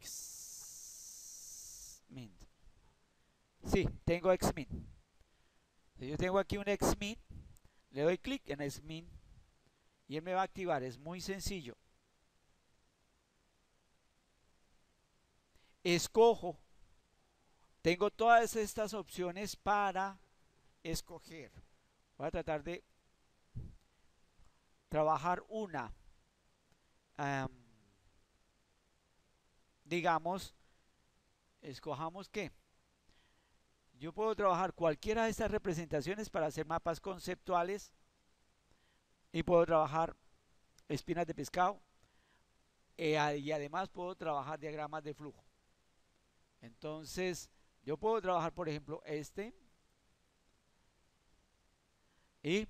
Xmint. Sí, tengo Xmint. Si yo tengo aquí un Xmint, le doy clic en Xmint y él me va a activar. Es muy sencillo. Escojo. Tengo todas estas opciones para escoger. Voy a tratar de trabajar una. Digamos, escojamos que yo puedo trabajar cualquiera de estas representaciones para hacer mapas conceptuales y puedo trabajar espinas de pescado eh, y además puedo trabajar diagramas de flujo. Entonces, yo puedo trabajar, por ejemplo, este y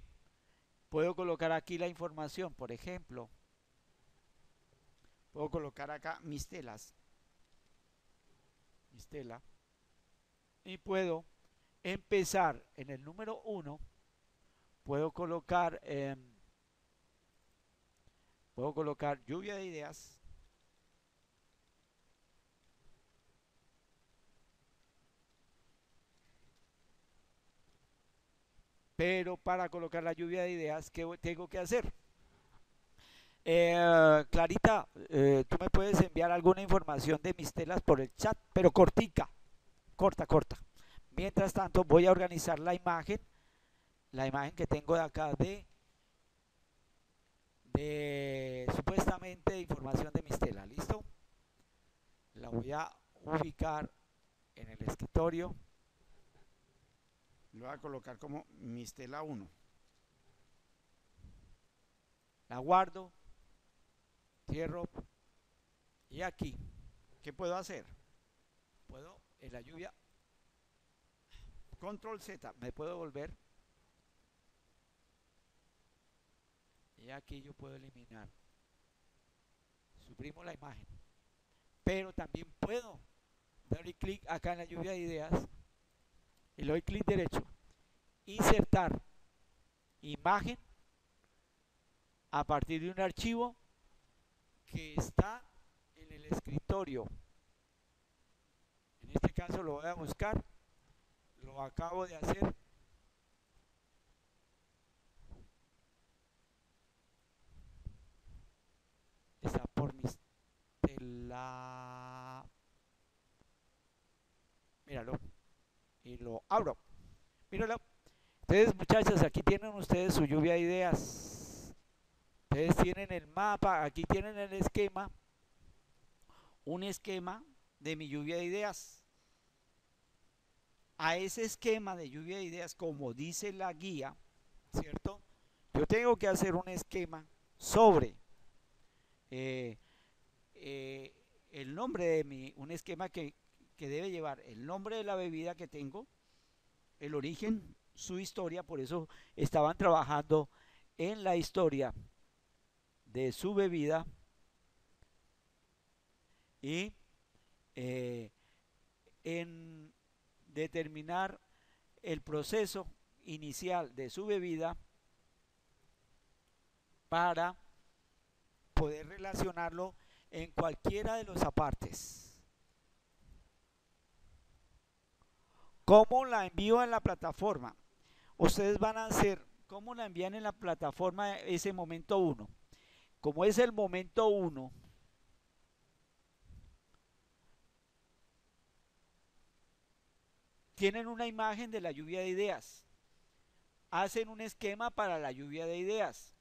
puedo colocar aquí la información, por ejemplo, puedo colocar acá mis telas, mis telas, y puedo empezar en el número 1, puedo colocar, eh, puedo colocar lluvia de ideas, Pero para colocar la lluvia de ideas, ¿qué tengo que hacer? Eh, Clarita, eh, tú me puedes enviar alguna información de mis telas por el chat, pero cortica, corta, corta. Mientras tanto, voy a organizar la imagen, la imagen que tengo de acá de, de supuestamente información de mis telas. ¿Listo? La voy a ubicar en el escritorio. Lo voy a colocar como mistela 1. La guardo, cierro y aquí, ¿qué puedo hacer? Puedo en la lluvia, control Z, me puedo volver. Y aquí yo puedo eliminar, suprimo la imagen, pero también puedo darle clic acá en la lluvia de ideas. Y le doy clic derecho, insertar imagen a partir de un archivo que está en el escritorio. En este caso lo voy a buscar, lo acabo de hacer. Está por mis la Míralo y lo abro. Míralo. Entonces, muchachos, aquí tienen ustedes su lluvia de ideas. Ustedes tienen el mapa, aquí tienen el esquema, un esquema de mi lluvia de ideas. A ese esquema de lluvia de ideas, como dice la guía, ¿cierto? Yo tengo que hacer un esquema sobre eh, eh, el nombre de mi, un esquema que que debe llevar el nombre de la bebida que tengo, el origen, su historia, por eso estaban trabajando en la historia de su bebida y eh, en determinar el proceso inicial de su bebida para poder relacionarlo en cualquiera de los apartes. ¿Cómo la envío en la plataforma? Ustedes van a hacer, ¿cómo la envían en la plataforma ese momento 1? Como es el momento 1, tienen una imagen de la lluvia de ideas. Hacen un esquema para la lluvia de ideas.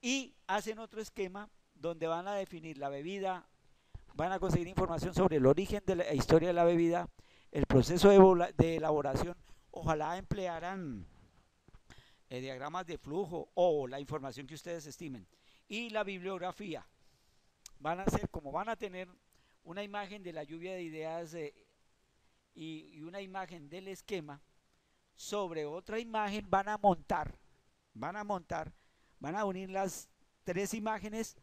Y hacen otro esquema donde van a definir la bebida, van a conseguir información sobre el origen de la historia de la bebida, el proceso de, elaboración, ojalá emplearan eh, diagramas de flujo o la información que ustedes estimen. Y la bibliografía. Van a ser, como van a tener una imagen de la lluvia de ideas eh, y, una imagen del esquema, sobre otra imagen van a montar, van a montar, van a unir las tres imágenes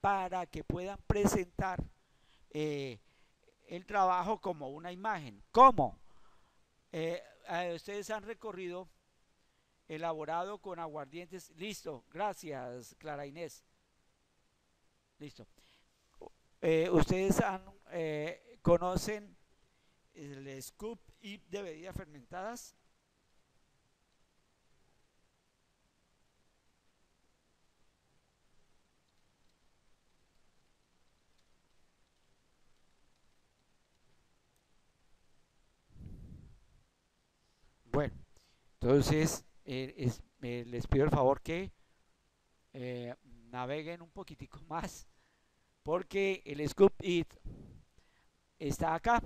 para que puedan presentar eh, el trabajo como una imagen. ¿Cómo? Ustedes han recorrido elaborado con aguardientes. Listo, gracias Clara Inés. Listo. eh, ustedes han, eh, conocen el scoop y de bebidas fermentadas. Bueno, entonces eh, eh, les pido el favor que eh, naveguen un poquitico más porque el Scoop It está acá.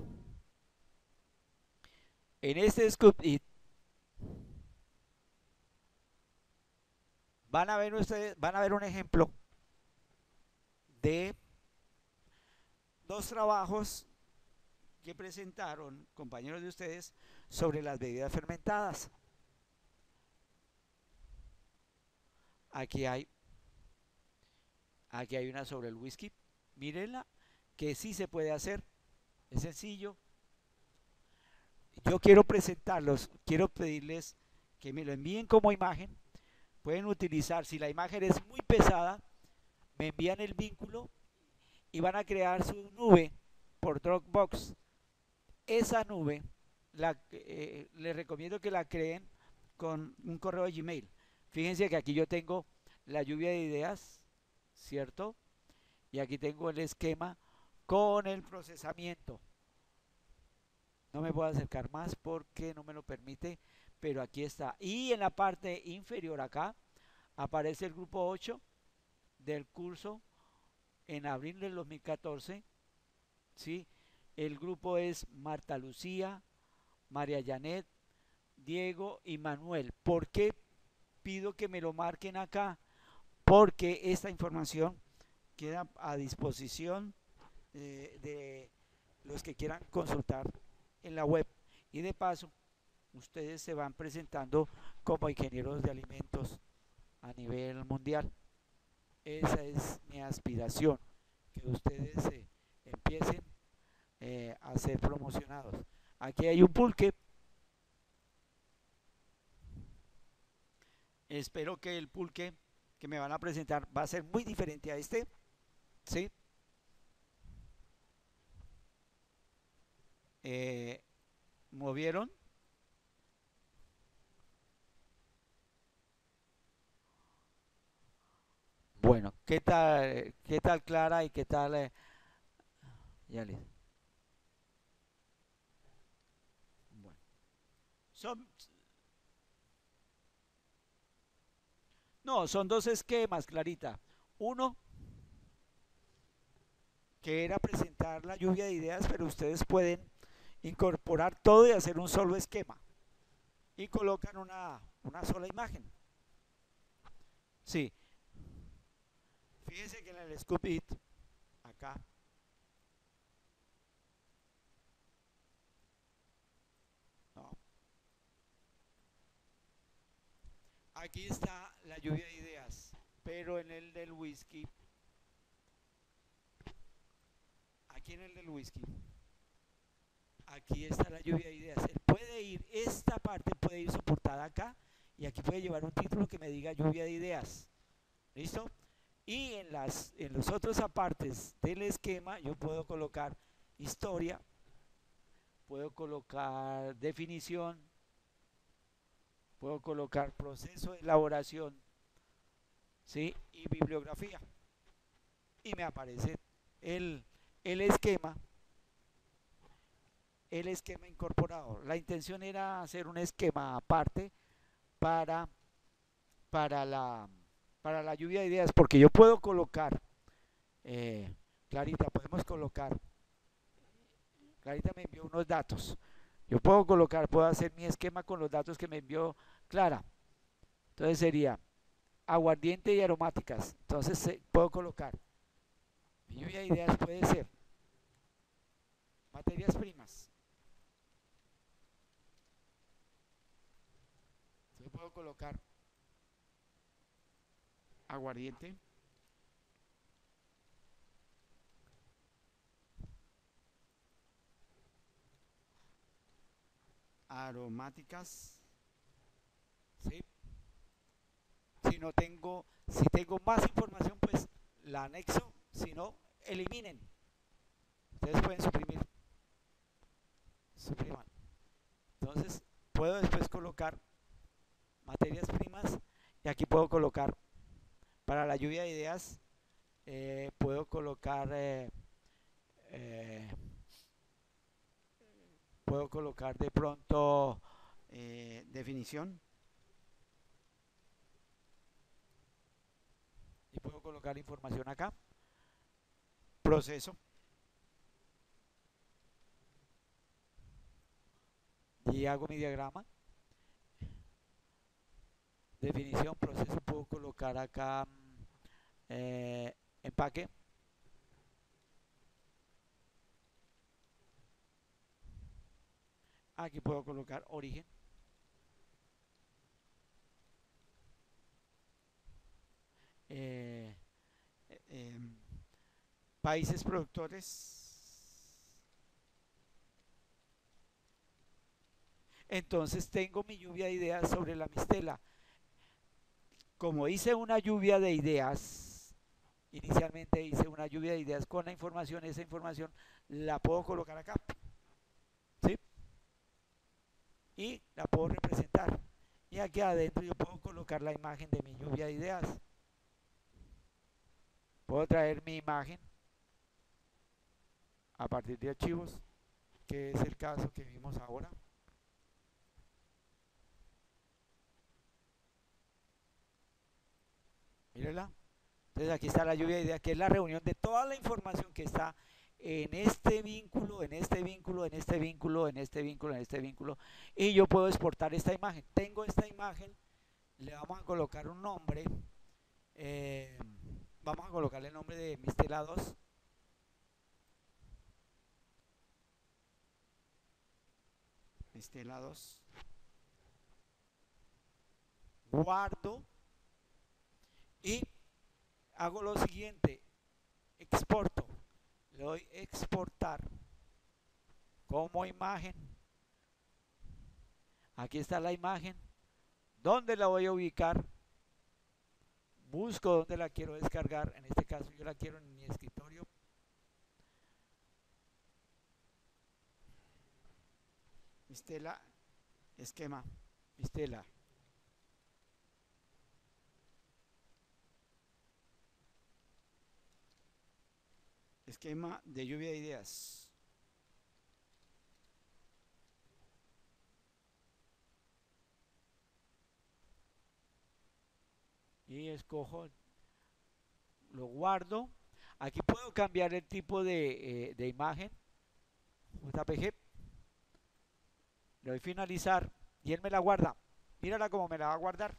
En este Scoop It van a ver ustedes, van a ver un ejemplo de dos trabajos que presentaron compañeros de ustedes sobre las bebidas fermentadas. Aquí hay aquí hay una sobre el whisky. Mírenla que sí se puede hacer. Es sencillo. Yo quiero presentarlos, quiero pedirles que me lo envíen como imagen. Pueden utilizar, si la imagen es muy pesada, me envían el vínculo y van a crear su nube por Dropbox. Esa nube, la, eh, les recomiendo que la creen con un correo de Gmail. Fíjense que aquí yo tengo la lluvia de ideas, ¿cierto? Y aquí tengo el esquema con el procesamiento. No me puedo acercar más porque no me lo permite, pero aquí está. Y en la parte inferior acá aparece el grupo 8 del curso en abril del 2014. ¿sí? El grupo es Marta Lucía, María Janet, Diego y Manuel. ¿Por qué pido que me lo marquen acá? Porque esta información queda a disposición eh, de los que quieran consultar en la web. Y de paso, ustedes se van presentando como ingenieros de alimentos a nivel mundial. Esa es mi aspiración, que ustedes eh, empiecen eh, a ser promocionados. Aquí hay un pulque. Espero que el pulque que me van a presentar va a ser muy diferente a este. ¿Sí? Eh, ¿Movieron? Bueno, ¿qué tal, qué tal Clara y qué tal eh, Yalis? Bueno, son, no, son dos esquemas, Clarita. Uno que era presentar la lluvia de ideas, pero ustedes pueden incorporar todo y hacer un solo esquema. Y colocan una, una sola imagen. Sí. Fíjense que en el Scoop It, acá, no. Aquí está la lluvia de ideas, pero en el del whisky, aquí en el del whisky, aquí está la lluvia de ideas. Él puede ir, esta parte puede ir soportada acá y aquí puede llevar un título que me diga lluvia de ideas. ¿Listo? Y en, las, en los otros apartes del esquema yo puedo colocar historia, puedo colocar definición, puedo colocar proceso de elaboración, ¿sí? Y bibliografía. Y me aparece el, el esquema, el esquema incorporado. La intención era hacer un esquema aparte para, para la para la lluvia de ideas, porque yo puedo colocar, eh, Clarita, podemos colocar, Clarita me envió unos datos, yo puedo colocar, puedo hacer mi esquema con los datos que me envió Clara, entonces sería aguardiente y aromáticas, entonces eh, puedo colocar, lluvia de ideas puede ser materias primas, entonces puedo colocar aguardiente. Aromáticas. no tengo, si tengo más información, pues la anexo, si no, eliminen. Ustedes pueden suprimir. Supriman. Entonces, puedo después colocar materias primas y aquí puedo colocar para la lluvia de ideas eh, puedo colocar eh, eh, puedo colocar de pronto definición puedo colocar información acá. Proceso. Y hago mi diagrama definición, proceso, puedo colocar acá eh, empaque. Aquí puedo colocar origen. Eh, em, países productores. Entonces tengo mi lluvia de ideas sobre la mistela como hice una lluvia de ideas, inicialmente hice una lluvia de ideas con la información, esa información la puedo colocar acá. ¿Sí? Y la puedo representar. Y aquí adentro yo puedo colocar la imagen de mi lluvia de ideas. Puedo traer mi imagen a partir de archivos, que es el caso que vimos ahora. Mírenla. Entonces aquí está la lluvia de ideas, que es la reunión de toda la información que está en este vínculo, en este vínculo, en este vínculo, en este vínculo, en este vínculo. Y yo puedo exportar esta imagen. Tengo esta imagen, le vamos a colocar un nombre. Eh, vamos a colocarle el nombre de Mistela 2. Mistela 2. Guardo y hago lo siguiente, exporto, le doy exportar como imagen. Aquí está la imagen. ¿Dónde la voy a ubicar? Busco dónde la quiero descargar. En este caso yo la quiero en mi escritorio. Estela, esquema. Estela. Esquema de lluvia de ideas. Y escojo, lo guardo. Aquí puedo cambiar el tipo de, eh, de imagen. JPG. Le doy finalizar y él me la guarda. Mírala como me la va a guardar.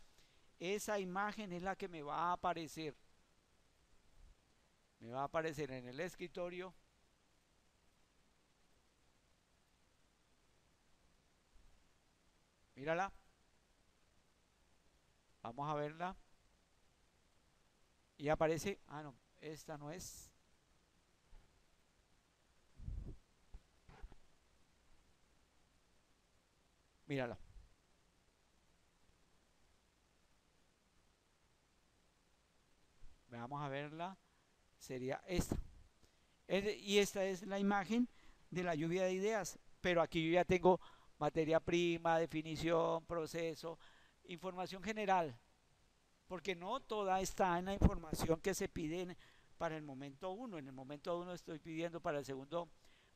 Esa imagen es la que me va a aparecer me va a aparecer en el escritorio mírala vamos a verla y aparece ah no esta no es mírala vamos a verla sería esta. Y esta es la imagen de la lluvia de ideas. Pero aquí yo ya tengo materia prima, definición, proceso, información general. Porque no toda está en la información que se pide para el momento 1. En el momento 1 estoy pidiendo para el segundo,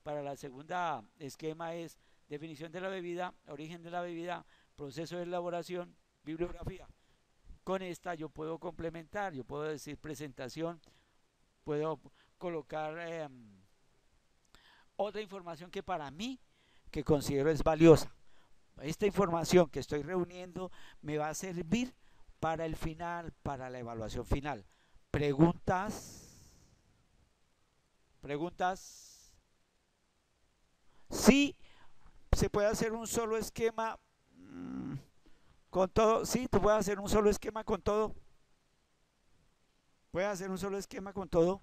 para la segunda esquema es definición de la bebida, origen de la bebida, proceso de elaboración, bibliografía. Con esta yo puedo complementar, yo puedo decir presentación, puedo colocar em, otra información que para mí que considero es valiosa. Esta información que estoy reuniendo me va a servir para el final, para la evaluación final. Preguntas. Preguntas. Sí, se puede hacer un solo esquema mm, con todo. Sí, tú puedes hacer un solo esquema con todo. Puedes hacer un solo esquema con todo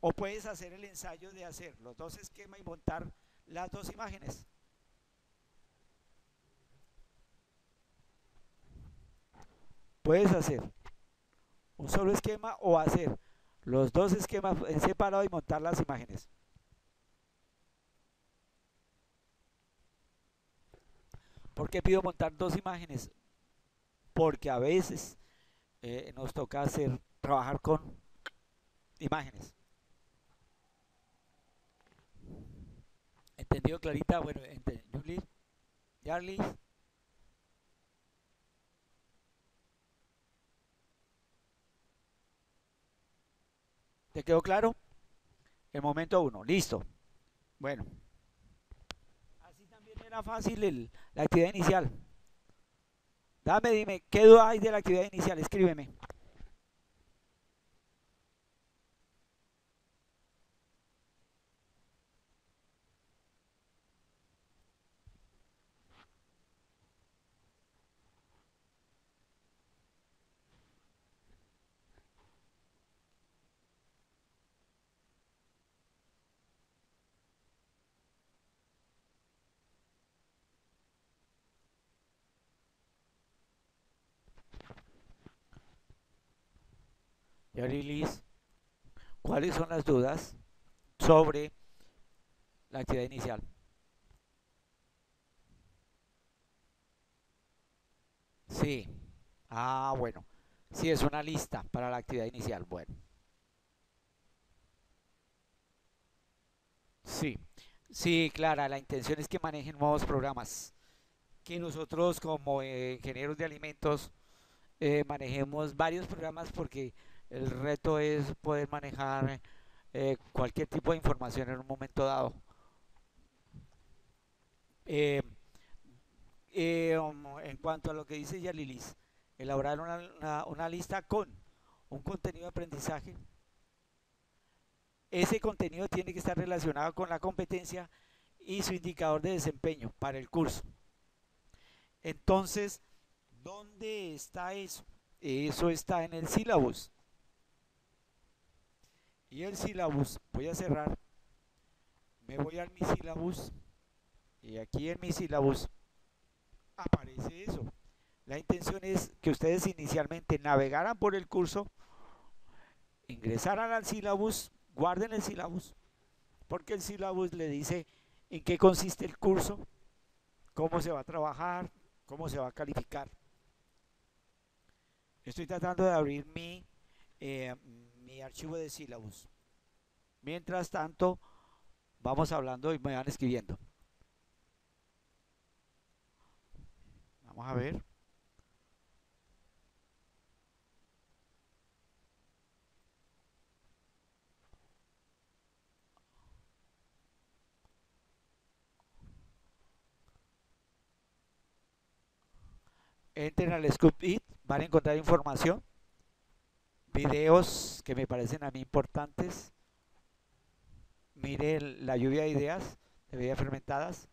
o puedes hacer el ensayo de hacer los dos esquemas y montar las dos imágenes. Puedes hacer un solo esquema o hacer los dos esquemas en separado y montar las imágenes. ¿Por qué pido montar dos imágenes? porque a veces eh, nos toca hacer, trabajar con imágenes. ¿Entendido, Clarita? Bueno, Julie, Charlie. ¿Te quedó claro? El momento uno, listo. Bueno. Así también era fácil la actividad inicial. Dame, dime, ¿qué duda hay de la actividad inicial? Escríbeme. Liz, ¿cuáles son las dudas sobre la actividad inicial? Sí. Ah, bueno. Sí, es una lista para la actividad inicial. Bueno. Sí. Sí, Clara, la intención es que manejen nuevos programas. Que nosotros como eh, ingenieros de alimentos eh, manejemos varios programas porque el reto es poder manejar eh, cualquier tipo de información en un momento dado. Eh, eh, um, en cuanto a lo que dice Yalilis, elaborar una, una lista con un contenido de aprendizaje. Ese contenido tiene que estar relacionado con la competencia y su indicador de desempeño para el curso. Entonces, ¿dónde está eso? Eso está en el sílabus y el sílabus, voy a cerrar, me voy a mi sílabus y aquí en mi sílabus aparece eso. La intención es que ustedes inicialmente navegaran por el curso, ingresaran al sílabus, guarden el sílabus, porque el sílabus le dice en qué consiste el curso, cómo se va a trabajar, cómo se va a calificar. Estoy tratando de abrir mi eh, mi archivo de sílabus. Mientras tanto, vamos hablando y me van escribiendo. Vamos a ver. Entren al Scoop It, van a encontrar información videos que me parecen a mí importantes. Mire la lluvia de ideas de bebidas fermentadas.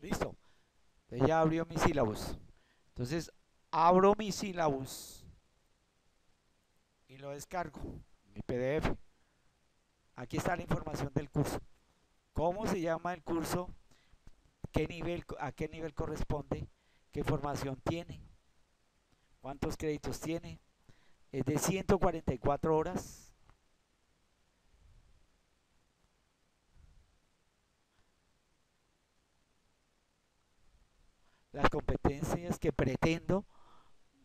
Listo. ya abrió mis sílabos. Entonces abro mis sílabos y lo descargo. Mi PDF. Aquí está la información del curso. ¿Cómo se llama el curso? ¿Qué nivel, ¿A qué nivel corresponde? ¿Qué formación tiene? ¿Cuántos créditos tiene? Es de 144 horas. Las competencias que pretendo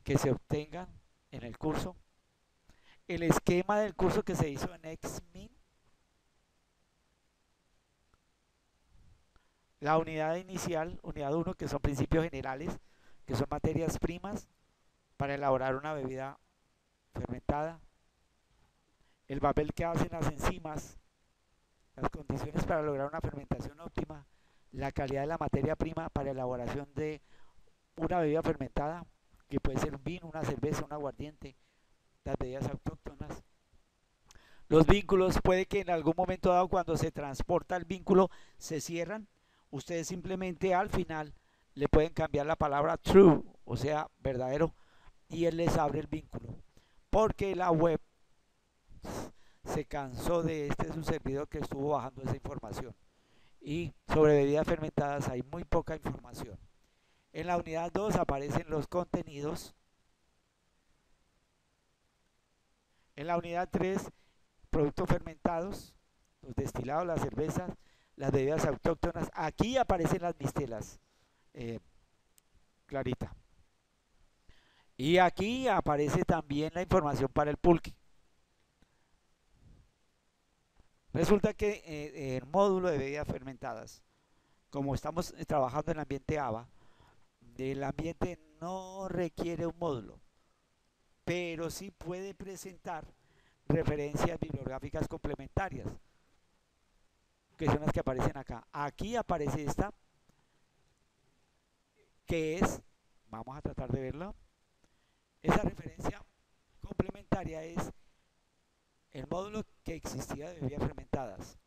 que se obtengan en el curso. El esquema del curso que se hizo en XMIN La unidad inicial, unidad 1, que son principios generales, que son materias primas para elaborar una bebida fermentada. El papel que hacen las enzimas, las condiciones para lograr una fermentación óptima, la calidad de la materia prima para elaboración de una bebida fermentada, que puede ser un vino, una cerveza, un aguardiente, las bebidas autóctonas. Los vínculos puede que en algún momento dado cuando se transporta el vínculo se cierran ustedes simplemente al final le pueden cambiar la palabra true, o sea, verdadero, y él les abre el vínculo. Porque la web se cansó de este su servidor que estuvo bajando esa información. Y sobre bebidas fermentadas hay muy poca información. En la unidad 2 aparecen los contenidos. En la unidad 3, productos fermentados, los destilados, las cervezas, las bebidas autóctonas. Aquí aparecen las mistelas, eh, clarita. Y aquí aparece también la información para el pulque. Resulta que eh, el módulo de bebidas fermentadas, como estamos trabajando en el ambiente ABA, el ambiente no requiere un módulo, pero sí puede presentar referencias bibliográficas complementarias, que son las que aparecen acá. Aquí aparece esta, que es, vamos a tratar de verlo, esa referencia complementaria es el módulo que existía de bebidas fermentadas,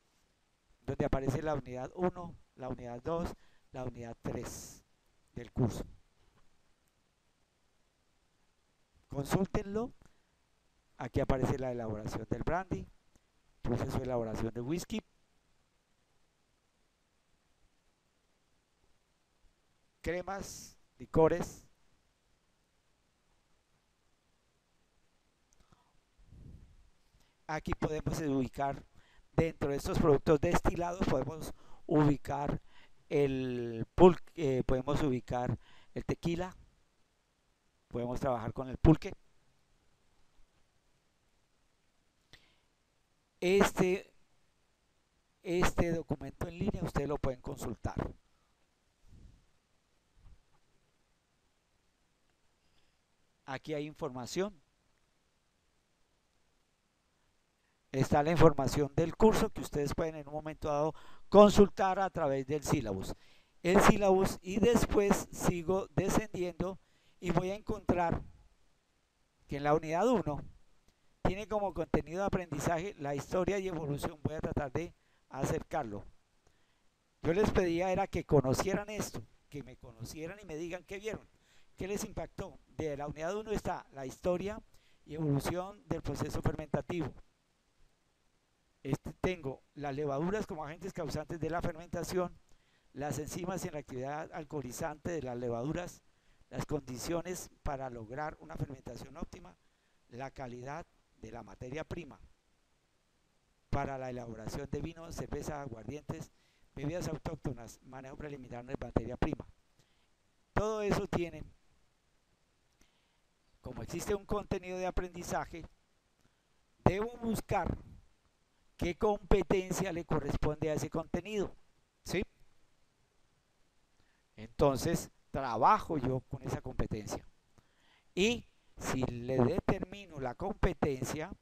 donde aparece la unidad 1, la unidad 2, la unidad 3 del curso. Consúltenlo. Aquí aparece la elaboración del brandy, proceso de elaboración de whisky. Cremas, licores, aquí podemos ubicar dentro de estos productos destilados podemos ubicar el pulque, eh, podemos ubicar el tequila, podemos trabajar con el pulque. Este, este documento en línea ustedes lo pueden consultar. Aquí hay información está la información del curso que ustedes pueden en un momento dado consultar a través del sílabus. El sílabus y después sigo descendiendo y voy a encontrar que en la unidad 1 tiene como contenido de aprendizaje la historia y evolución. Voy a tratar de acercarlo. Yo les pedía era que conocieran esto, que me conocieran y me digan qué vieron, qué les impactó. De la unidad 1 está la historia y evolución del proceso fermentativo. Este, tengo las levaduras como agentes causantes de la fermentación, las enzimas en la actividad alcoholizante de las levaduras, las condiciones para lograr una fermentación óptima, la calidad de la materia prima para la elaboración de vino, cerveza, aguardientes, bebidas autóctonas, manejo preliminar de materia prima. Todo eso tiene, como existe un contenido de aprendizaje, debo buscar qué competencia le corresponde a ese contenido. ¿Sí? Entonces, trabajo yo con esa competencia. Y si le determino la competencia,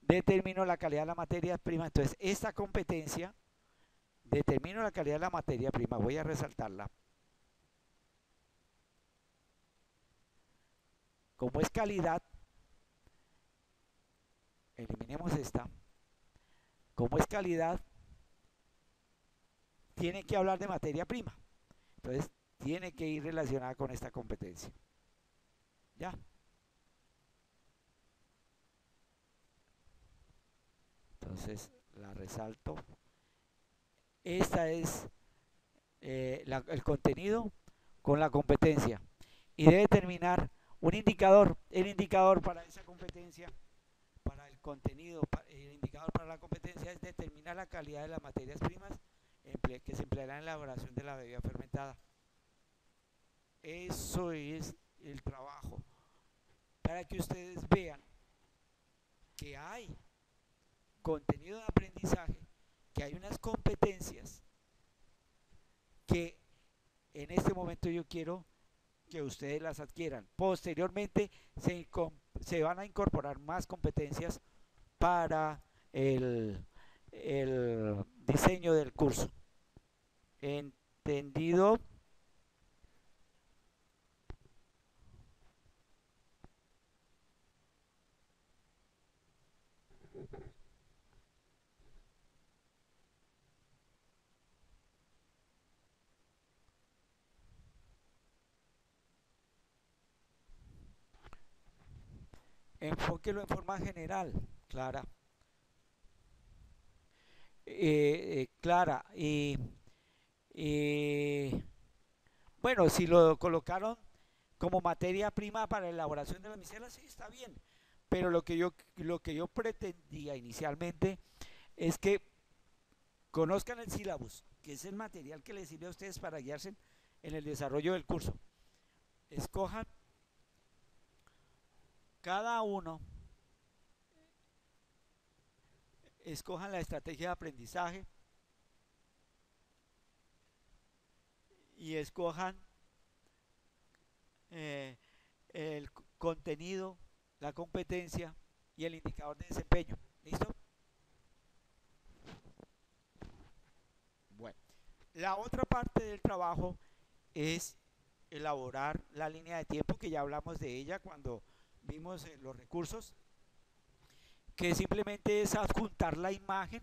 determino la calidad de la materia prima. Entonces, esta competencia, determino la calidad de la materia prima, voy a resaltarla. Como es calidad, eliminemos esta. Como es calidad, tiene que hablar de materia prima. Entonces, tiene que ir relacionada con esta competencia. ¿Ya? Entonces, la resalto. Esta es eh, el contenido con la competencia. Y debe terminar un indicador. El indicador para esa competencia contenido, el indicador para la competencia es determinar la calidad de las materias primas que se emplearán en la elaboración de la bebida fermentada. Eso es el trabajo. Para que ustedes vean que hay contenido de aprendizaje, que hay unas competencias que en este momento yo quiero que ustedes las adquieran. Posteriormente se, se van a incorporar más competencias para el, el diseño del curso. ¿Entendido? Enfóquelo en forma general clara. Eh, eh, clara. Y, bueno, si lo colocaron como materia prima para la elaboración de la misela, sí, está bien. Pero lo que yo, lo que yo pretendía inicialmente es que conozcan el sílabus, que es el material que les sirve a ustedes para guiarse en el desarrollo del curso. Escojan cada uno, escojan la estrategia de aprendizaje y escojan eh, el contenido, la competencia y el indicador de desempeño. ¿Listo? Bueno, la otra parte del trabajo es elaborar la línea de tiempo, que ya hablamos de ella cuando vimos eh, los recursos, que simplemente es adjuntar la imagen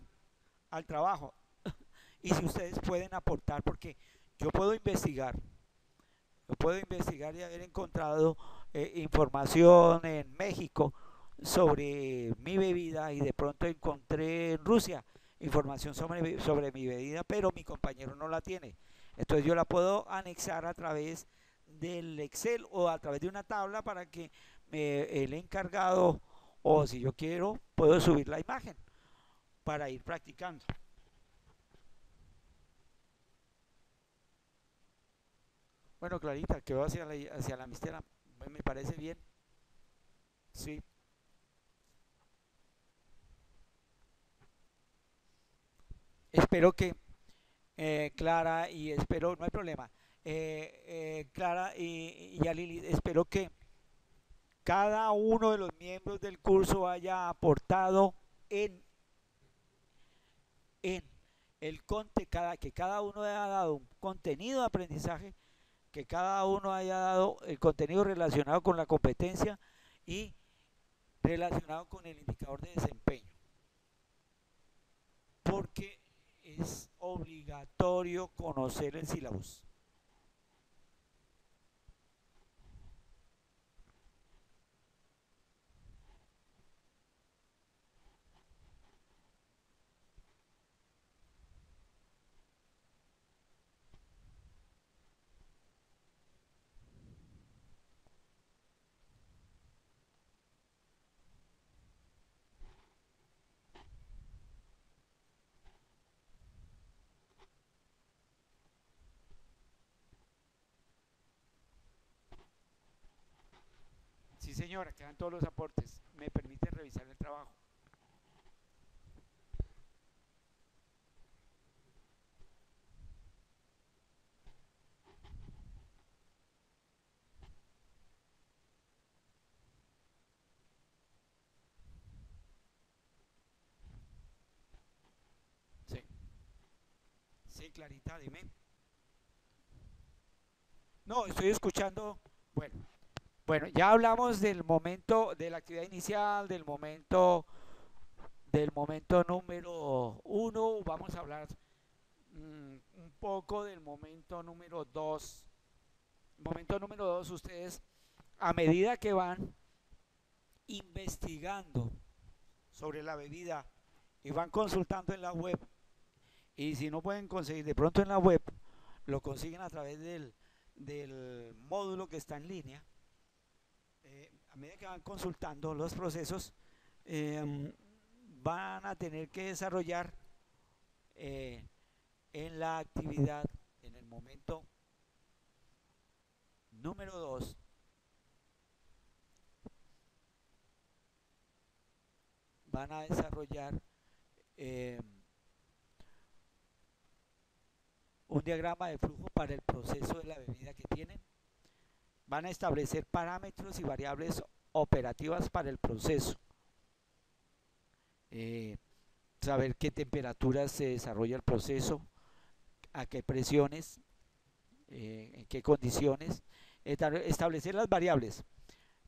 al trabajo. y si ustedes pueden aportar, porque yo puedo investigar, puedo investigar y haber encontrado eh, información en México sobre mi bebida y de pronto encontré en Rusia información sobre, sobre mi bebida, pero mi compañero no la tiene. Entonces yo la puedo anexar a través del Excel o a través de una tabla para que el encargado o si yo quiero puedo subir la imagen para ir practicando. Bueno, Clarita, que va hacia la, hacia la mistera, me parece bien. Sí. Espero que eh, Clara y espero, no hay problema, eh, eh, Clara y, y Lili, espero que cada uno de los miembros del curso haya aportado en, en el conte, cada, que cada uno haya dado un contenido de aprendizaje, que cada uno haya dado el contenido relacionado con la competencia y relacionado con el indicador de desempeño. Porque es obligatorio conocer el sílabus. Señora, quedan todos los aportes. ¿Me permite revisar el trabajo? Sí. Sí, Clarita, dime. No, estoy escuchando. Bueno. Bueno, ya hablamos del momento de la actividad inicial, del momento del momento número uno. Vamos a hablar mm, un poco del momento número dos. Momento número dos, ustedes a medida que van investigando sobre la bebida y van consultando en la web y si no pueden conseguir de pronto en la web, lo consiguen a través del, módulo que está en línea medida que van consultando los procesos, em, van a tener que desarrollar eh, en la actividad, en el momento número 2, van a desarrollar em, un diagrama de flujo para el proceso de la bebida que tienen van a establecer parámetros y variables operativas para el proceso. Eh, saber qué temperaturas se desarrolla el proceso, a qué presiones, eh, en qué condiciones. Establecer las variables.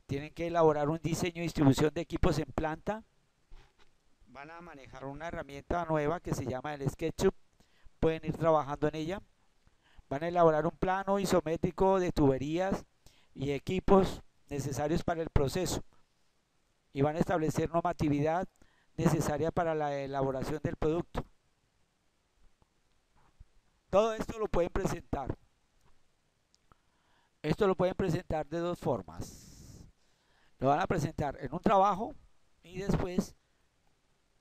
Tienen que elaborar un diseño y distribución de equipos en planta. Van a manejar una herramienta nueva que se llama el SketchUp. Pueden ir trabajando en ella. Van a elaborar un plano isométrico de tuberías y equipos necesarios para el proceso y van a establecer normatividad necesaria para la elaboración del producto. Todo esto lo pueden presentar Esto lo pueden presentar de dos formas. Lo van a presentar en un trabajo y después,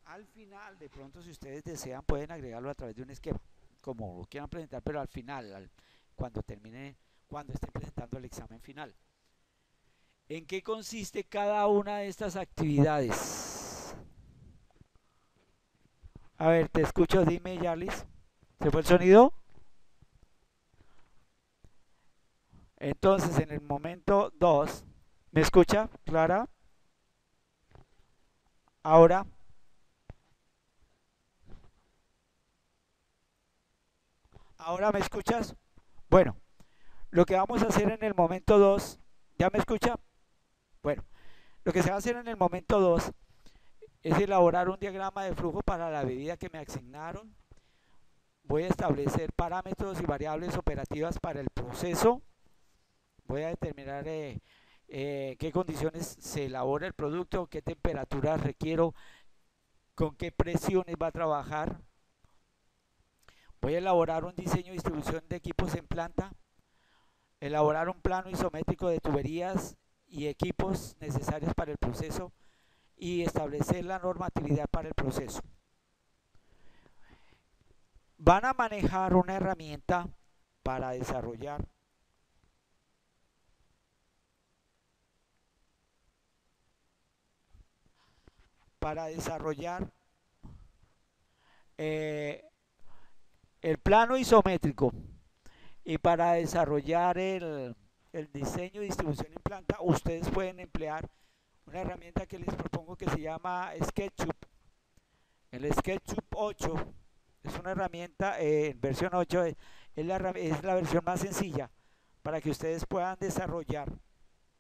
al final, de pronto si ustedes desean, pueden agregarlo a través de un esquema, como lo quieran presentar, pero al final, cuando termine, cuando estén presentando el examen final. ¿En qué consiste cada una de estas actividades? A ver, te escucho, dime, Yalis. ¿Se fue el sonido? Entonces, en el momento 2, ¿me escucha, Clara? Ahora. ¿Ahora me escuchas? Bueno, lo que vamos a hacer en el momento 2, ¿ya me escucha? Bueno, lo que se va a hacer en el momento 2 es elaborar un diagrama de flujo para la bebida que me asignaron. Voy a establecer parámetros y variables operativas para el proceso voy a determinar eh, eh, qué condiciones se elabora el producto, qué temperatura requiero, con qué presiones va a trabajar. Voy a elaborar un diseño y distribución de equipos en planta, elaborar un plano isométrico de tuberías y equipos necesarios para el proceso y establecer la normatividad para el proceso. Van a manejar una herramienta para desarrollar para desarrollar eh, el plano isométrico y para desarrollar el, el diseño y distribución en planta, ustedes pueden emplear una herramienta que les propongo que se llama SketchUp. El SketchUp 8 es una herramienta eh, en versión 8, es, la, es la versión más sencilla para que ustedes puedan desarrollar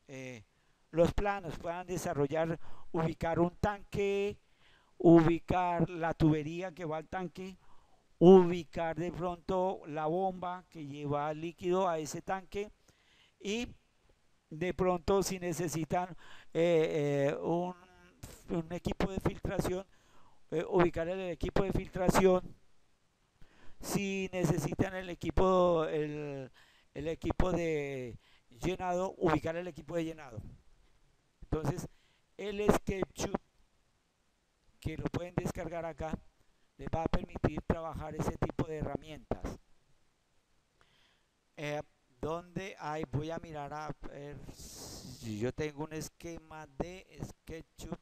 eh, los planos, puedan desarrollar, ubicar un tanque, ubicar la tubería que va al tanque, ubicar de pronto la bomba que lleva líquido a ese tanque y de pronto si necesitan eh, eh, un, equipo de filtración, eh, ubicar el equipo de filtración, si necesitan el equipo, el equipo de llenado, ubicar el equipo de llenado. Entonces, el SketchUp, que lo pueden descargar acá, les va a permitir trabajar ese tipo de herramientas. Eh, donde hay, voy a mirar a ver si yo tengo un esquema de SketchUp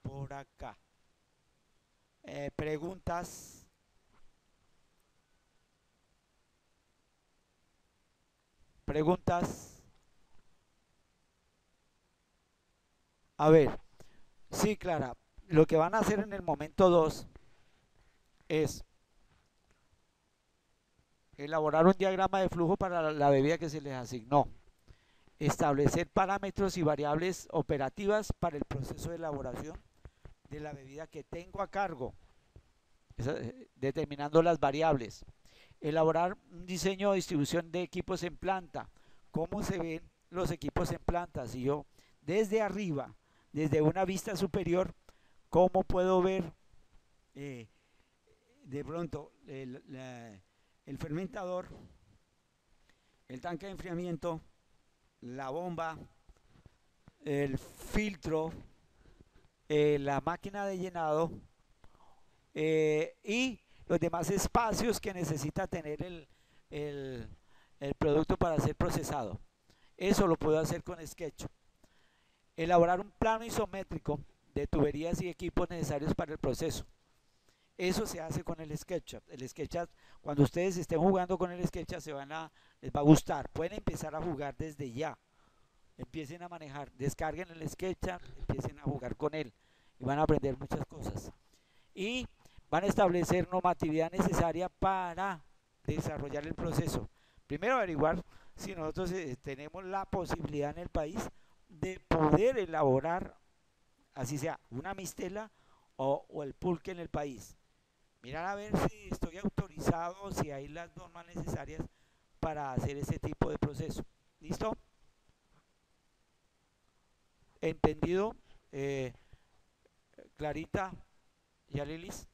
por acá. Eh, preguntas. Preguntas. A ver, sí, Clara, lo que van a hacer en el momento 2 es elaborar un diagrama de flujo para la bebida que se les asignó, establecer parámetros y variables operativas para el proceso de elaboración de la bebida que tengo a cargo, eh, determinando las variables, elaborar un diseño de distribución de equipos en planta, cómo se ven los equipos en planta, si yo desde arriba desde una vista superior, cómo puedo ver eh, de pronto el, fermentador, el tanque de enfriamiento, la bomba, el filtro, eh, la máquina de llenado eh, y los demás espacios que necesita tener el, el, producto para ser procesado. Eso lo puedo hacer con Sketch elaborar un plano isométrico de tuberías y equipos necesarios para el proceso. Eso se hace con el SketchUp. El SketchUp, cuando ustedes estén jugando con el SketchUp, se van a, les va a gustar. Pueden empezar a jugar desde ya. Empiecen a manejar, descarguen el SketchUp, empiecen a jugar con él y van a aprender muchas cosas. Y van a establecer normatividad necesaria para desarrollar el proceso. Primero averiguar si nosotros eh, tenemos la posibilidad en el país de poder elaborar, así sea, una mistela o, el pulque en el país. Mirar a ver si estoy autorizado, si hay las normas necesarias para hacer ese tipo de proceso. ¿Listo? ¿Entendido? Eh, Clarita, ¿ya Lilis?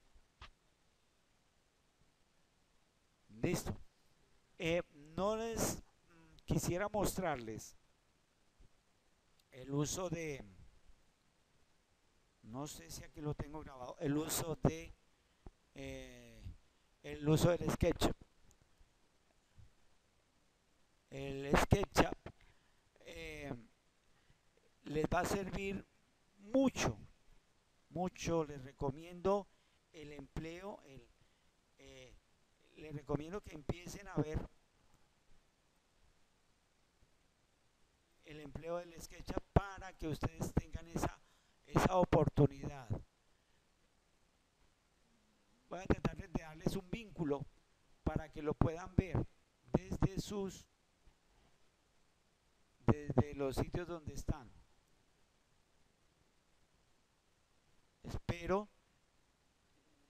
Listo. Eh, no les quisiera mostrarles el uso de, no sé si aquí lo tengo grabado, el uso de, eh, el uso del SketchUp. El SketchUp eh, les va a servir mucho, mucho. Les recomiendo el empleo, el, eh, les recomiendo que empiecen a ver el empleo del SketchUp para que ustedes tengan esa, esa oportunidad. Voy a tratar de darles un vínculo para que lo puedan ver desde sus desde los sitios donde están. Espero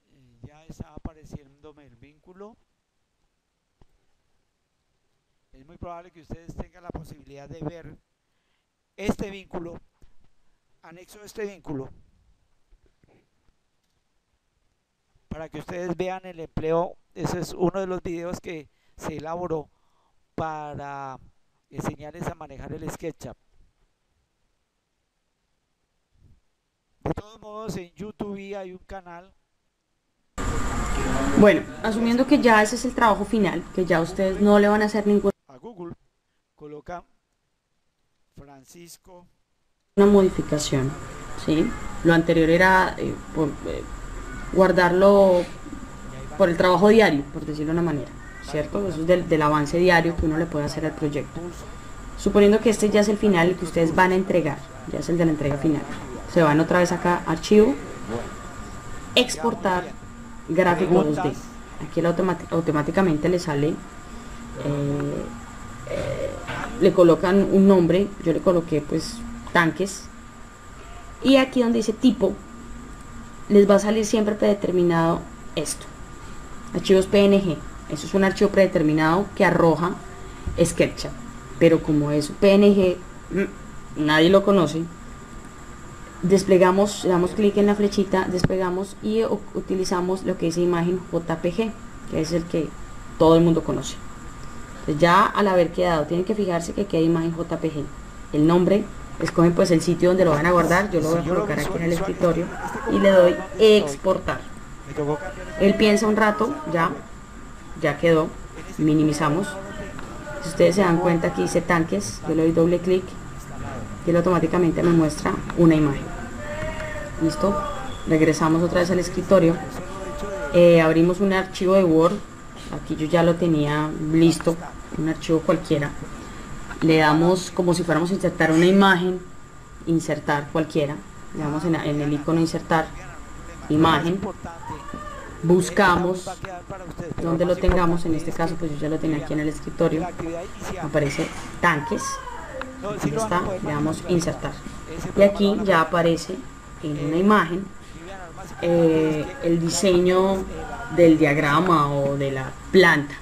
eh, ya está apareciéndome el vínculo. Es muy probable que ustedes tengan la posibilidad de ver este vínculo, anexo a este vínculo, para que ustedes vean el empleo. Ese es uno de los videos que se elaboró para enseñarles a manejar el SketchUp. De todos modos, en YouTube hay un canal. Bueno, asumiendo que ya ese es el trabajo final, que ya ustedes no le van a hacer ninguna A Google coloca Francisco. Una modificación, ¿sí? Lo anterior era eh, por, eh, guardarlo por el trabajo diario, por decirlo de una manera, ¿cierto? Eso es del, avance diario que uno le puede hacer al proyecto. Suponiendo que este ya es el final, el que ustedes van a entregar, ya es el de la entrega final. Se van otra vez acá, archivo, exportar gráfico 2D. Aquí él automáticamente le sale, eh, eh, le colocan un nombre, yo le coloqué pues tanques. Y aquí donde dice tipo, les va a salir siempre predeterminado esto. Archivos PNG. Eso es un archivo predeterminado que arroja SketchUp. Pero como es PNG, mm, nadie lo conoce, desplegamos, damos clic en la flechita, desplegamos y utilizamos lo que dice imagen JPG, que es el que todo el mundo conoce. Ya al haber quedado, tienen que fijarse que queda imagen JPG. El nombre, escogen pues el sitio donde lo van a guardar, yo lo voy a colocar aquí en el escritorio y le doy exportar. Él piensa un rato, ya, ya quedó, minimizamos. Si ustedes se dan cuenta aquí dice tanques, yo le doy doble clic y él automáticamente me muestra una imagen. Listo, regresamos otra vez al escritorio. Eh, abrimos un archivo de Word. Aquí yo ya lo tenía listo, un archivo cualquiera. Le damos como si fuéramos a insertar una imagen, insertar cualquiera. Le damos en, el icono insertar imagen. Buscamos donde lo tengamos, en este caso pues yo ya lo tenía aquí en el escritorio. Aparece tanques aquí está, le damos insertar y aquí ya aparece en una imagen eh, el diseño del diagrama o de la planta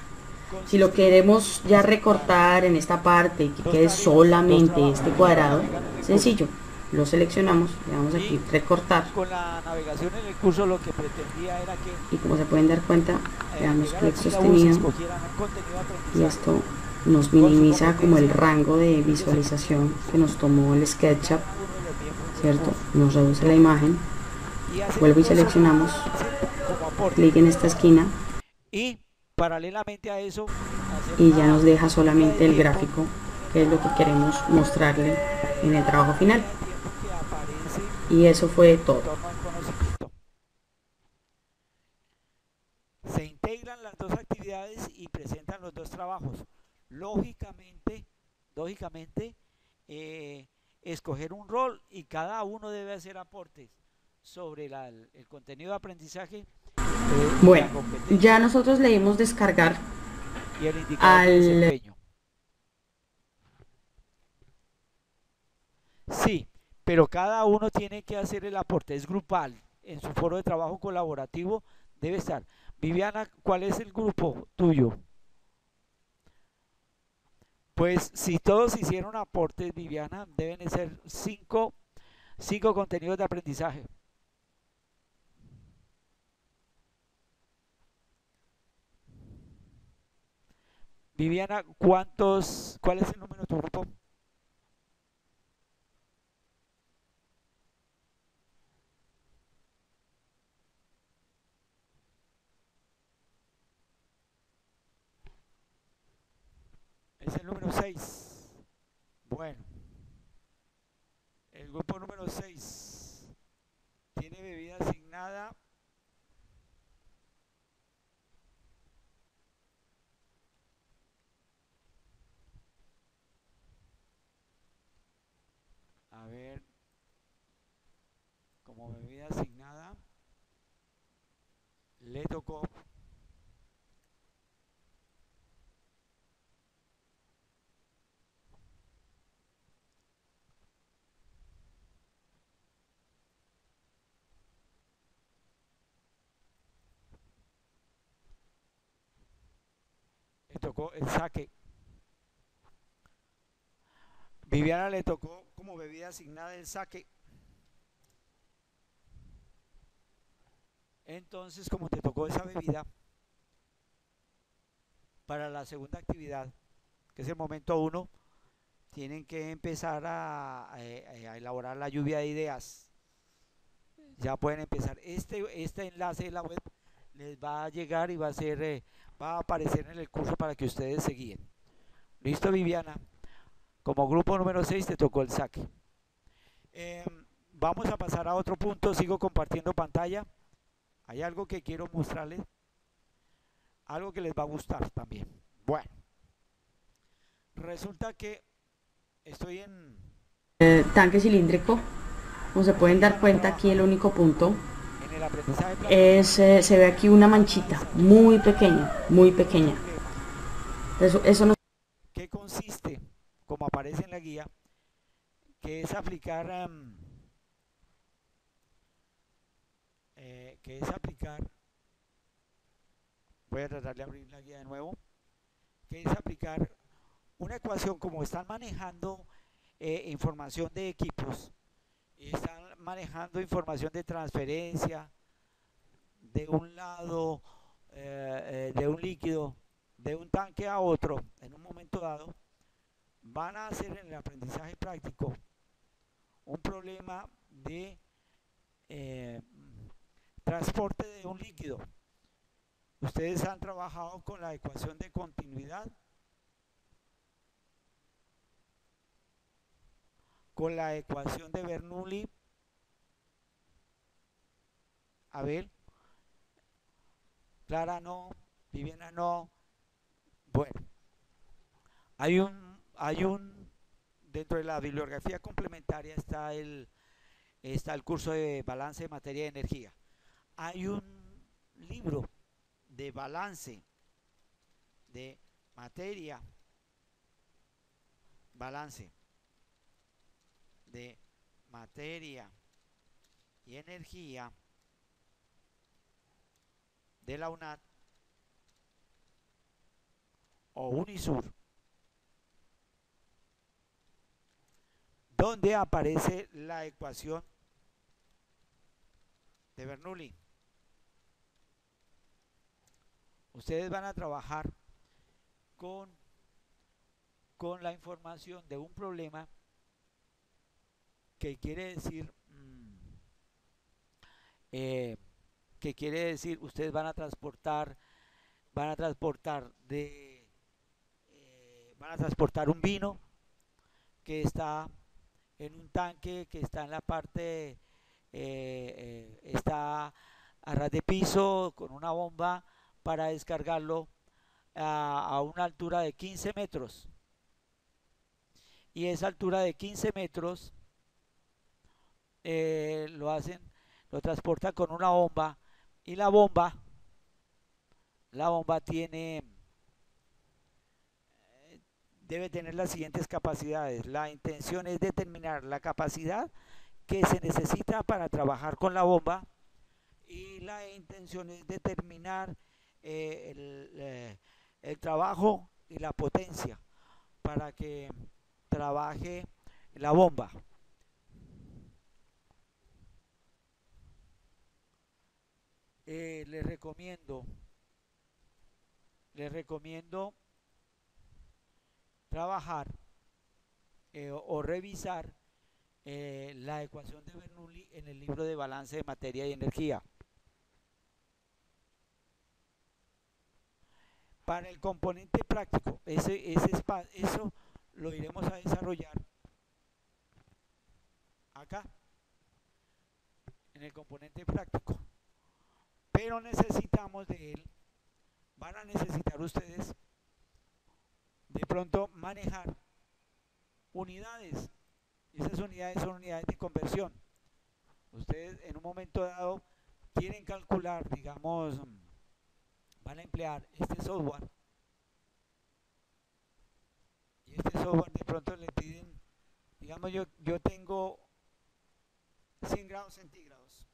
si lo queremos ya recortar en esta parte y que quede solamente este cuadrado sencillo lo seleccionamos le damos aquí recortar. Y como se pueden dar cuenta le damos clic sostenido y esto nos minimiza como el rango de visualización que nos tomó el SketchUp, ¿cierto? Nos reduce la imagen, vuelvo y seleccionamos, clic en esta esquina. Y paralelamente a eso y ya nos deja solamente el gráfico, que es lo que queremos mostrarle en el trabajo final. Y eso fue todo. Se integran las dos actividades y presentan los dos trabajos lógicamente, lógicamente, eh, escoger un rol y cada uno debe hacer aportes sobre el contenido de aprendizaje. Bueno, ya nosotros leímos descargar y el al... Sí, pero cada uno tiene que hacer el aporte, es grupal. En su foro de trabajo colaborativo debe estar. Viviana, ¿cuál es el grupo tuyo? Pues si todos hicieron aportes, Viviana, deben ser cinco, cinco contenidos de aprendizaje. Viviana, ¿cuántos, cuál es el número de tu grupo? Es el número 6. Bueno. El grupo número 6 tiene bebida asignada. Ver, como bebida asignada, le tocó le tocó el saque. Viviana le tocó como bebida asignada el saque. Entonces, como te tocó esa bebida, para la segunda actividad, que es el momento uno, tienen que empezar a, a- a elaborar la lluvia de ideas. Ya pueden empezar. Este, este enlace de la web les va a llegar y va a ser, eh, va a aparecer en el curso para que ustedes se guíen. ¿Listo, Viviana? Como grupo número 6 te tocó el saque. Em, vamos a pasar a otro punto. Sigo compartiendo pantalla. Hay algo que quiero mostrarles. Algo que les va a gustar también. Bueno. Resulta que estoy en... Eh, tanque cilíndrico. Como se pueden dar cuenta aquí el único punto En el aprendizaje práctico, es, eh, se ve aquí una manchita muy pequeña, muy pequeña. Eso, eso no ¿Qué consiste? Como aparece en la guía, que es aplicar, eh, que es aplicar, voy a tratar de abrir la guía de nuevo, que es aplicar una ecuación como están manejando eh, información de equipos, y están manejando información de transferencia de un lado, eh, de un líquido, de un tanque a otro en un momento dado, van a hacer en el aprendizaje práctico un problema de eh, transporte de un líquido. Ustedes han trabajado con la ecuación de continuidad, con la ecuación de Bernoulli. A ver, Clara no, Viviana no. Bueno, hay un, hay un, dentro de la bibliografía complementaria está el, está el curso de balance de materia y energía. Hay un libro de balance de materia, balance de materia y energía de la UNAD o Unisur, donde aparece la ecuación de Bernoulli. Ustedes van a trabajar con, con la información de un problema que quiere decir mm, eh, que quiere decir ustedes van a transportar van a transportar de eh, van a transportar un vino que está en un tanque que está en la parte eh, eh, está a ras de piso con una bomba para descargarlo a, una altura de 15 metros. Y esa altura de 15 metros eh, lo hacen, lo transportan con una bomba y la bomba, la bomba tiene, debe tener las siguientes capacidades. La intención es determinar la capacidad que se necesita para trabajar con la bomba y la intención es determinar eh, el, eh, el trabajo y la potencia para que trabaje la bomba. eh, les recomiendo, les recomiendo trabajar eh, o revisar eh, la ecuación de Bernoulli en el libro de balance de materia y energía. Para el componente práctico, ese, eso lo iremos a desarrollar acá, en el componente práctico. Pero necesitamos de él, van a necesitar ustedes de pronto manejar unidades. Esas unidades son unidades de conversión. Ustedes en un momento dado quieren calcular, digamos, van a emplear este software. Y este software de pronto le piden, digamos, yo, yo tengo 100 grados centígrados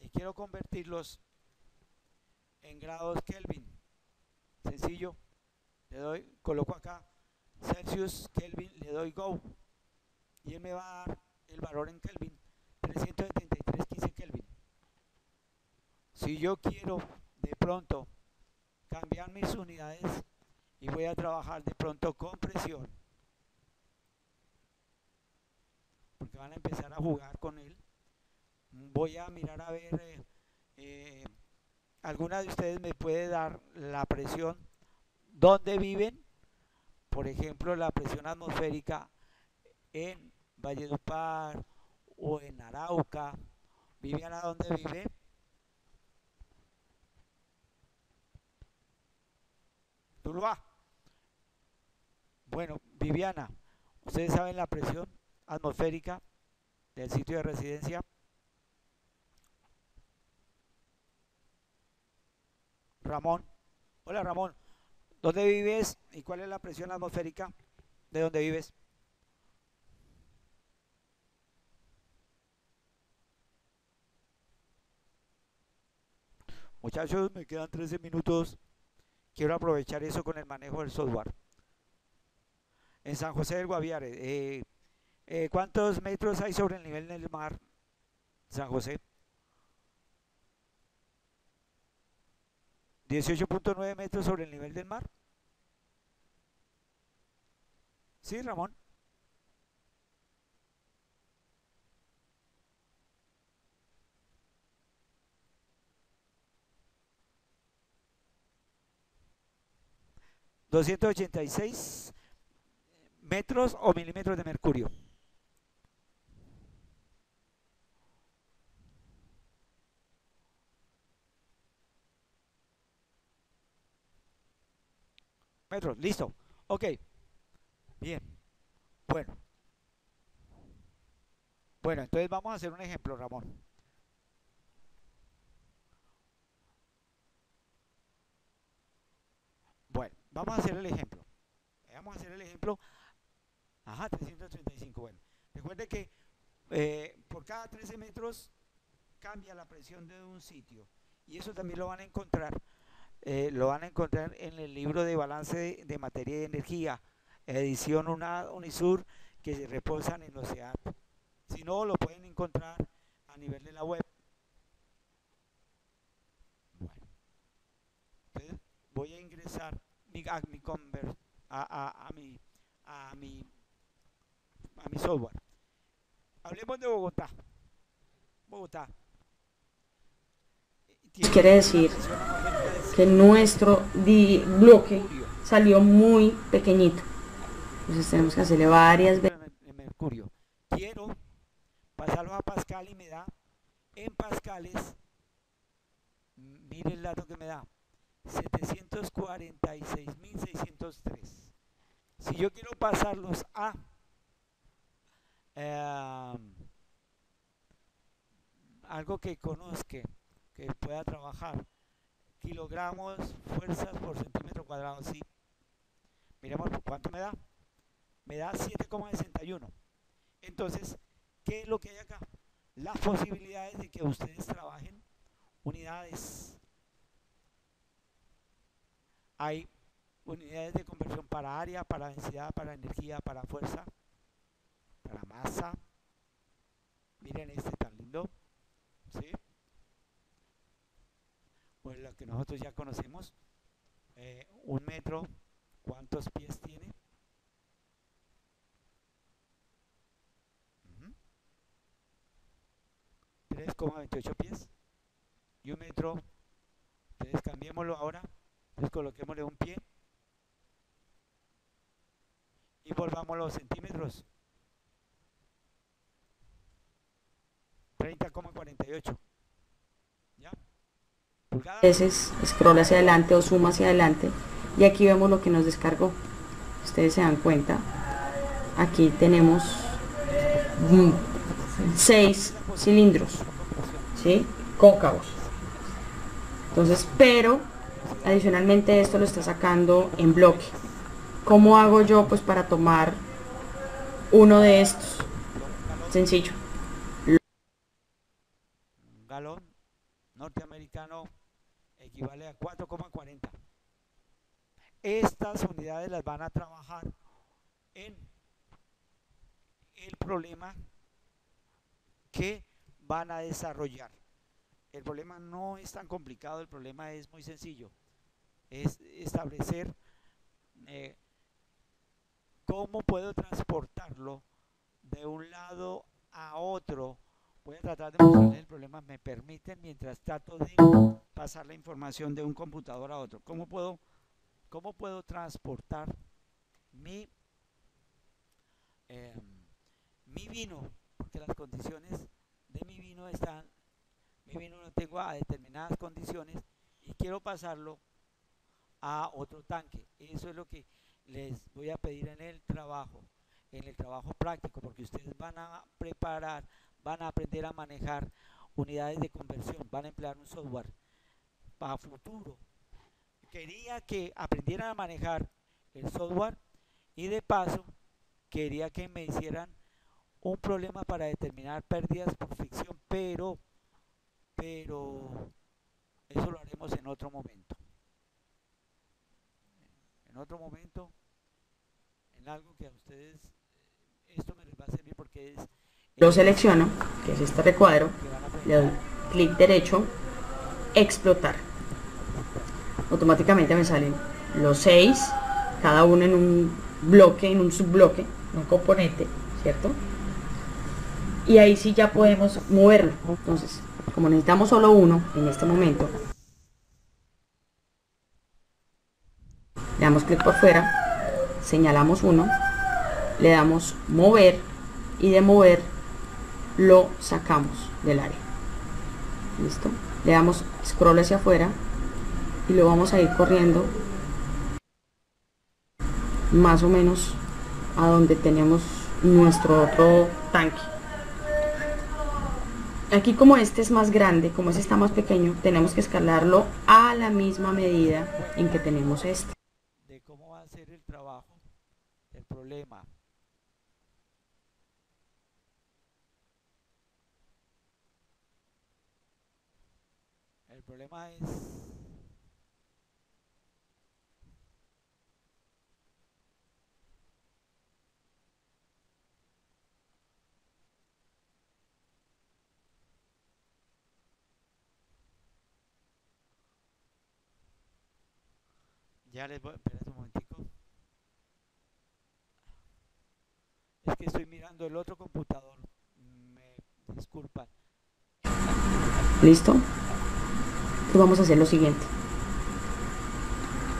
y quiero convertirlos en grados Kelvin. Sencillo, le doy, coloco acá Celsius, Kelvin, le doy Go y él me va a dar el valor en Kelvin, 373.15 Kelvin. Si yo quiero de pronto cambiar mis unidades y voy a trabajar de pronto con presión, porque van a empezar a jugar con él, voy a mirar a ver, eh, eh, alguna de ustedes me puede dar la presión donde viven, por ejemplo, la presión atmosférica en Valledupar o en Arauca. Viviana, ¿dónde vive? Tuluá. Bueno, Viviana, ¿ustedes saben la presión atmosférica del sitio de residencia? Ramón. Hola Ramón. ¿Dónde vives y cuál es la presión atmosférica de dónde vives? Muchachos, me quedan 13 minutos. Quiero aprovechar eso con el manejo del software. En San José del Guaviare, eh, eh, ¿cuántos metros hay sobre el nivel del mar, San José? 18.9 metros sobre el nivel del mar. Sí, Ramón. ¿286 metros o milímetros de mercurio? Listo. Ok. Bien. Bueno. Bueno, entonces vamos a hacer un ejemplo, Ramón. Bueno, vamos a hacer el ejemplo. Vamos a hacer el ejemplo. Ajá, 335. Bueno, recuerde que eh, por cada 13 metros cambia la presión de un sitio. Y eso también lo van a encontrar eh, lo van a encontrar en el libro de balance de, materia y energía, edición una, Unisur, que se reposan en SEAT. Si no, lo pueden encontrar a nivel de la web. Bueno, entonces voy a ingresar a mi convert, a, a, mi, a, mi, a mi software. Hablemos de Bogotá. Bogotá. Quiere decir que nuestro bloque salió muy pequeñito. Entonces tenemos que hacerle varias veces. Mercurio. Quiero pasarlo a Pascal y me da en Pascales, mire el dato que me da, 746.603. Si yo quiero pasarlos a eh, algo que conozca, que pueda trabajar, kilogramos, fuerzas por centímetro cuadrado, sí. Miremos cuánto me da. Me da 7,61. Entonces, ¿qué es lo que hay acá? Las posibilidades de que ustedes trabajen unidades. Hay unidades de conversión para área, para densidad, para energía, para fuerza, para masa. Miren este tan lindo. ¿Sí? Pues la que nosotros ya conocemos, eh, un metro ¿Cuántos pies tiene? Ujú. 3,28 pies y un metro. Entonces cambiémoslo ahora. Entonces coloquémosle un pie y volvamos los centímetros. 30,48. Veces scroll hacia adelante o suma hacia adelante y aquí vemos lo que nos descargó ustedes se dan cuenta aquí tenemos mm, seis cilindros ¿sí? cóncavos entonces pero adicionalmente esto lo está sacando en bloque ¿cómo hago yo pues para tomar uno de estos? sencillo galón norteamericano equivale a 4,40. Estas unidades las van a trabajar en el problema que van a desarrollar. El problema no es tan complicado, el problema es muy sencillo. Es establecer eh, cómo puedo transportarlo de un lado a otro. Voy a tratar de mostrarles el problema, me permiten, mientras trato de pasar la información de un computador a otro. ¿Cómo puedo, cómo puedo transportar mi, eh, mi vino? Porque las condiciones de mi vino están, mi vino lo tengo a determinadas condiciones y quiero pasarlo a otro tanque. Eso es lo que les voy a pedir en el trabajo, en el trabajo práctico, porque ustedes van a preparar, van a aprender a manejar unidades de conversión, van a emplear un software para futuro. Quería que aprendieran a manejar el software y de paso quería que me hicieran un problema para determinar pérdidas por fricción, pero pero eso lo haremos en otro momento. En otro momento, en algo que a ustedes esto me les va a servir porque es lo selecciono que es este recuadro le doy clic derecho explotar. Automáticamente me salen los seis cada uno en un bloque en un subbloque en un componente cierto y ahí sí ya podemos moverlo. Entonces como necesitamos solo uno en este momento le damos clic por fuera señalamos uno le damos mover y de mover lo sacamos del área. Listo le damos scroll hacia afuera y lo vamos a ir corriendo más o menos a donde tenemos nuestro otro tanque. Aquí como este es más grande como este está más pequeño tenemos que escalarlo a la misma medida en que tenemos este. De cómo va a ser el trabajo del problema. El problema es Ya les voy, espera un momentico. Es que estoy mirando el otro computador. Me disculpan. listo Entonces vamos a hacer lo siguiente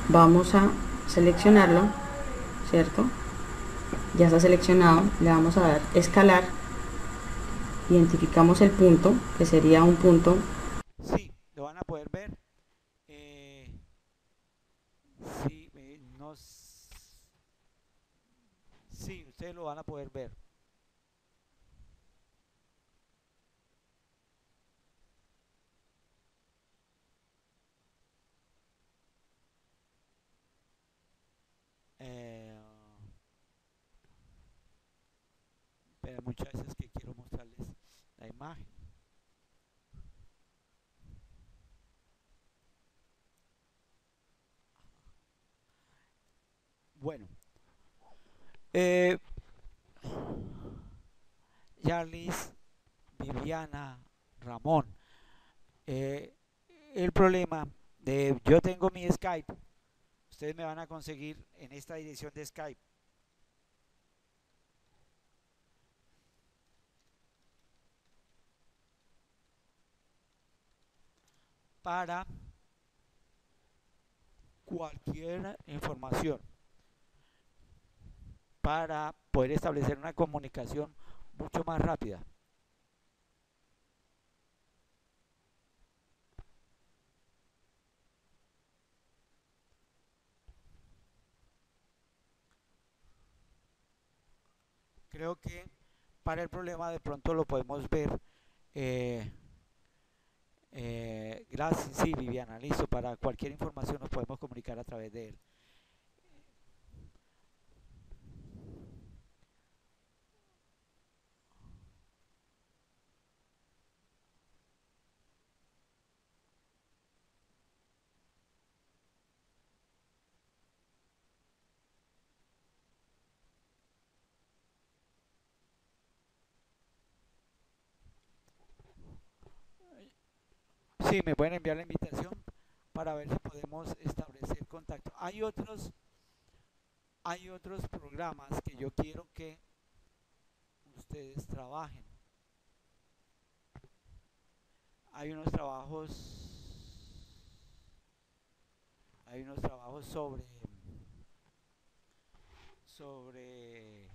vamos a seleccionarlo cierto ya está seleccionado le vamos a dar escalar identificamos el punto que sería un punto Sí, lo van a poder ver. Eh, sí, eh, no sí, ustedes lo van a poder ver. Eh, pero muchas veces que quiero mostrarles la imagen. Bueno, eh, Yarlis, Viviana, Ramón, eh, el problema de yo tengo mi Skype, ustedes me van a conseguir en esta dirección de Skype. Para cualquier información para poder establecer una comunicación mucho más rápida. Creo que para el problema de pronto lo podemos ver. Eh, eh, gracias, sí, Viviana, listo. Para cualquier información nos podemos comunicar a través de él. Sí, me pueden enviar la invitación para ver si podemos establecer contacto. Hay otros, hay otros programas que yo quiero que ustedes trabajen. Hay unos trabajos, hay unos trabajos sobre, sobre,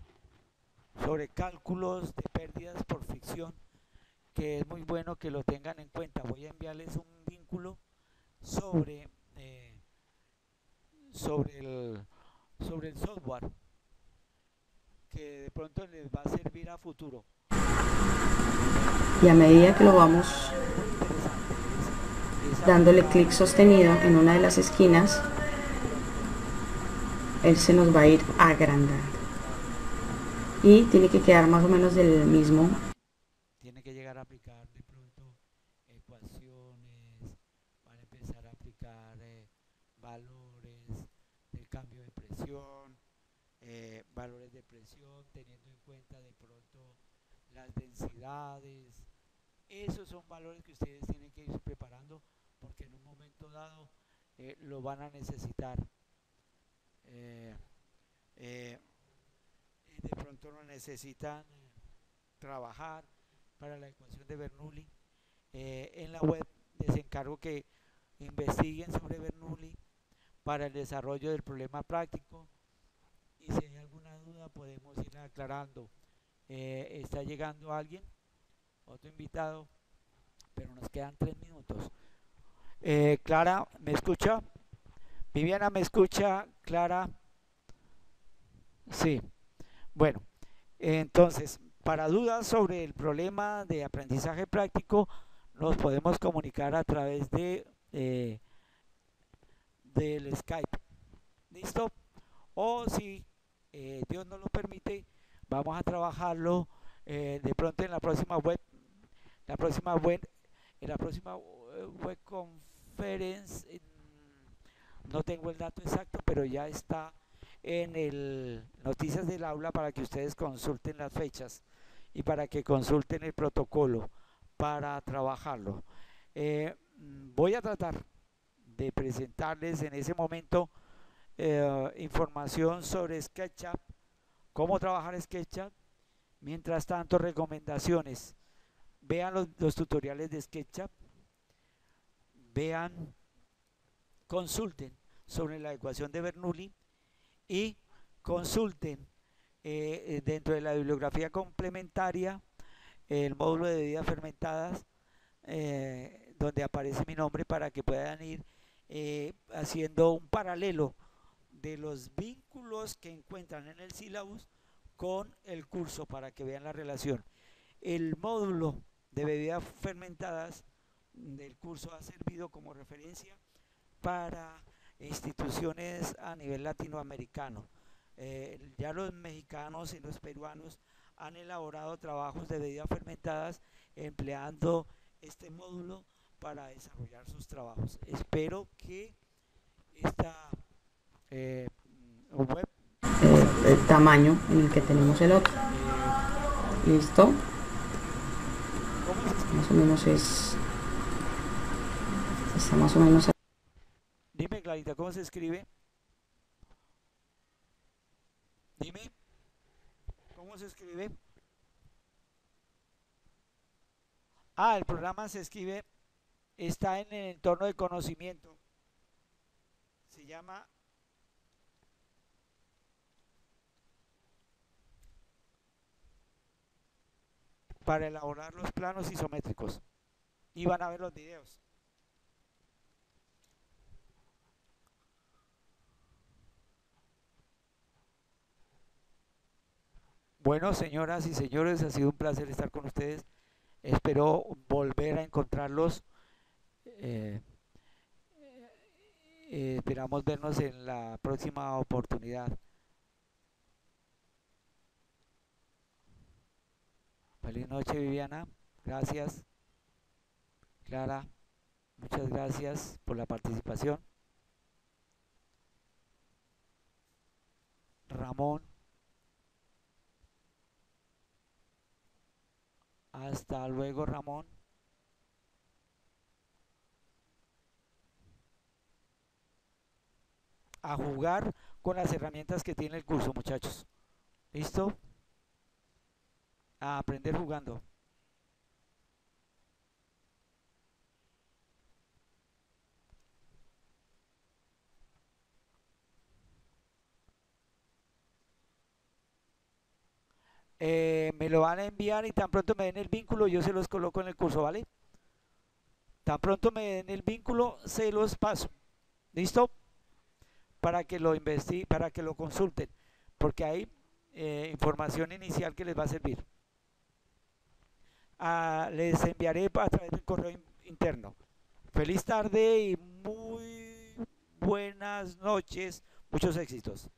sobre cálculos de pérdidas por ficción que es muy bueno que lo tengan en cuenta. Voy a enviarles un vínculo sobre, eh, sobre, el, sobre el software que de pronto les va a servir a futuro. Y a medida que lo vamos dándole clic sostenido en una de las esquinas, él se nos va a ir agrandando. Y tiene que quedar más o menos del mismo a aplicar de pronto ecuaciones, van a empezar a aplicar eh, valores del cambio de presión, eh, valores de presión, teniendo en cuenta de pronto las densidades. Esos son valores que ustedes tienen que ir preparando porque en un momento dado eh, lo van a necesitar. de pronto lo necesitan trabajar para la ecuación de Bernoulli. Eh, en la web les encargo que investiguen sobre Bernoulli para el desarrollo del problema práctico y si hay alguna duda podemos ir aclarando. Eh, está llegando alguien, otro invitado, pero nos quedan tres minutos. Eh, Clara, ¿me escucha? Viviana, ¿me escucha? Clara. Sí. Bueno, entonces para dudas sobre el problema de aprendizaje práctico, nos podemos comunicar a través de eh, del Skype. ¿Listo? O si eh, Dios nos lo permite, vamos a trabajarlo eh, de pronto en la próxima web, la próxima web, en la próxima web conference, no tengo el dato exacto, pero ya está en el noticias del aula para que ustedes consulten las fechas y para que consulten el protocolo para trabajarlo. Eh, voy a tratar de presentarles en ese momento eh, información sobre SketchUp, cómo trabajar SketchUp, mientras tanto recomendaciones. Vean los, los tutoriales de SketchUp, vean, consulten sobre la ecuación de Bernoulli y consulten eh, eh, dentro de la bibliografía complementaria el módulo de bebidas fermentadas eh, donde aparece mi nombre para que puedan ir haciendo un paralelo de los vínculos que encuentran en el sílabus con el curso para que vean la relación. El módulo de bebidas fermentadas del curso ha servido como referencia para instituciones a nivel latinoamericano. Eh, ya los mexicanos y los peruanos han elaborado trabajos de bebidas fermentadas empleando este módulo para desarrollar sus trabajos. Espero que esta eh, web el, el tamaño en el que tenemos el otro. ¿Listo? Más o menos es... Está más o menos... Dime Clarita, ¿cómo se escribe? Dime, ¿cómo se escribe? Ah, el programa se escribe, está en el entorno de conocimiento. Se llama para elaborar los planos isométricos. Y van a ver los videos. Bueno, señoras y señores, ha sido un placer estar con ustedes. Espero volver a encontrarlos. Eh, eh, esperamos vernos en la próxima oportunidad. Feliz noche, Viviana. Gracias. Clara, muchas gracias por la participación. Ramón. Hasta luego, Ramón. A jugar con las herramientas que tiene el curso, muchachos. ¿Listo? A aprender jugando. Eh, me lo van a enviar y tan pronto me den el vínculo, yo se los coloco en el curso, ¿vale? Tan pronto me den el vínculo, se los paso. ¿Listo? Para que lo investiguen, para que lo consulten, porque hay eh, información inicial que les va a servir. Ah, les enviaré a través del correo interno. Feliz tarde y muy buenas noches, muchos éxitos.